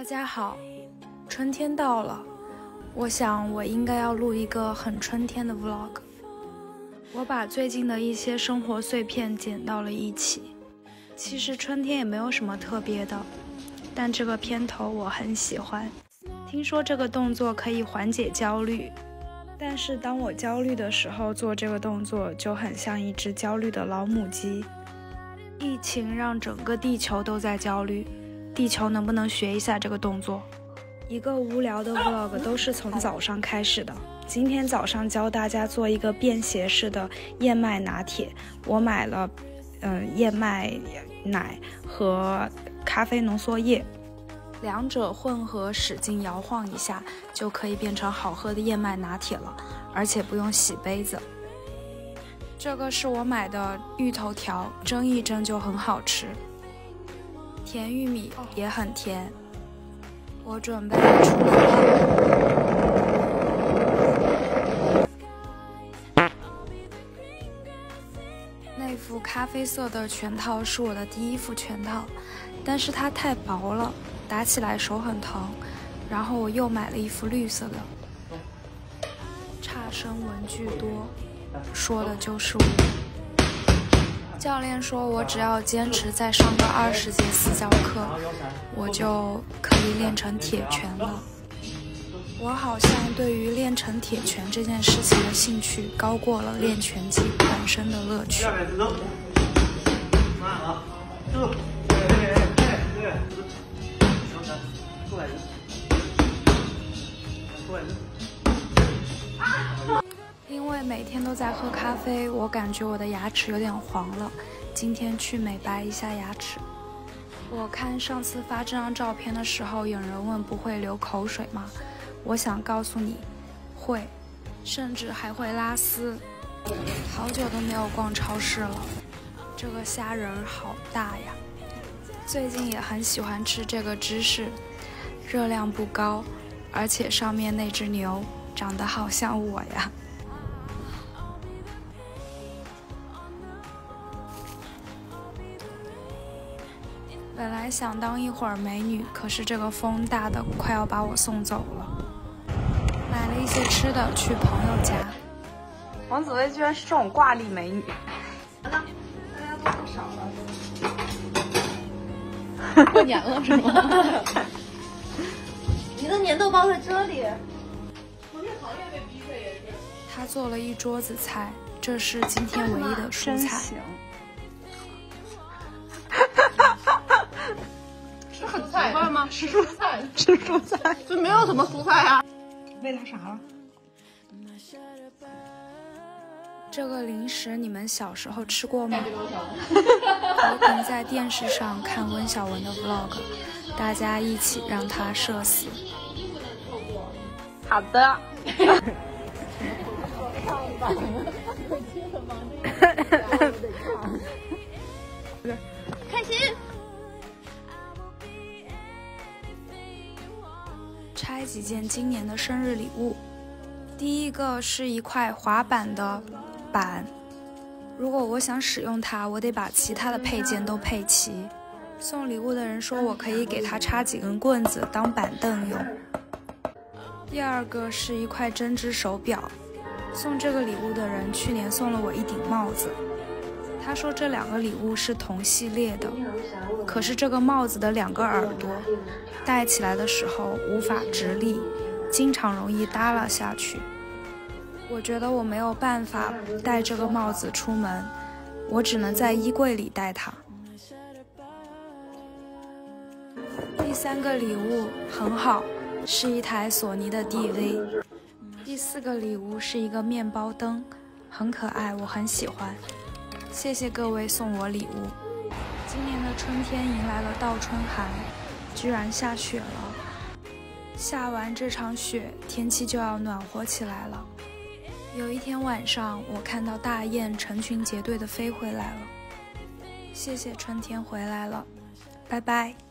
大家好，春天到了，我想我应该要录一个很春天的 vlog。我把最近的一些生活碎片剪到了一起。其实春天也没有什么特别的，但这个片头我很喜欢。听说这个动作可以缓解焦虑，但是当我焦虑的时候做这个动作，就很像一只焦虑的老母鸡。疫情让整个地球都在焦虑。地球能不能学一下这个动作？一个无聊的 vlog 都是从早上开始的。今天早上教大家做一个便携式的燕麦拿铁。我买了，嗯，燕麦奶和咖啡浓缩液，两者混合，使劲摇晃一下，就可以变成好喝的燕麦拿铁了，而且不用洗杯子。这个是我买的芋头条，蒸一蒸就很好吃。甜玉米也很甜，我准备出门了。那副咖啡色的拳套是我的第一副拳套，但是它太薄了，打起来手很疼。然后我又买了一副绿色的。差生文具多，说的就是我。教练说：“我只要坚持再上个二十节私教课，我就可以练成铁拳了。”我好像对于练成铁拳这件事情的兴趣高过了练拳击本身的乐趣。因为每天都在喝咖啡，我感觉我的牙齿有点黄了。今天去美白一下牙齿。我看上次发这张照片的时候，有人问不会流口水吗？我想告诉你，会，甚至还会拉丝。好久都没有逛超市了，这个虾仁好大呀！最近也很喜欢吃这个芝士，热量不高，而且上面那只牛长得好像我呀。本来想当一会儿美女，可是这个风大的快要把我送走了。买了一些吃的去朋友家。王子薇居然是这种挂历美女。完了，大家都不少了。过年了是吗？你的年豆包在这里。他做了一桌子菜，这是今天唯一的蔬菜。吃蔬菜，吃蔬菜，这没有什么蔬菜啊。喂它啥了？这个零食你们小时候吃过吗？和平在电视上看温小文的 vlog，大家一起让他社死。好的。拆几件今年的生日礼物，第一个是一块滑板的板，如果我想使用它，我得把其他的配件都配齐。送礼物的人说我可以给他插几根棍子当板凳用。第二个是一块针织手表，送这个礼物的人去年送了我一顶帽子，他说这两个礼物是同系列的，可是这个帽子的两个耳朵。戴起来的时候无法直立，经常容易耷拉下去。我觉得我没有办法戴这个帽子出门，我只能在衣柜里戴它。第三个礼物很好，是一台索尼的 DV。第四个礼物是一个面包灯，很可爱，我很喜欢。谢谢各位送我礼物。今年的春天迎来了倒春寒。居然下雪了！下完这场雪，天气就要暖和起来了。有一天晚上，我看到大雁成群结队的飞回来了。谢谢春天回来了，拜拜。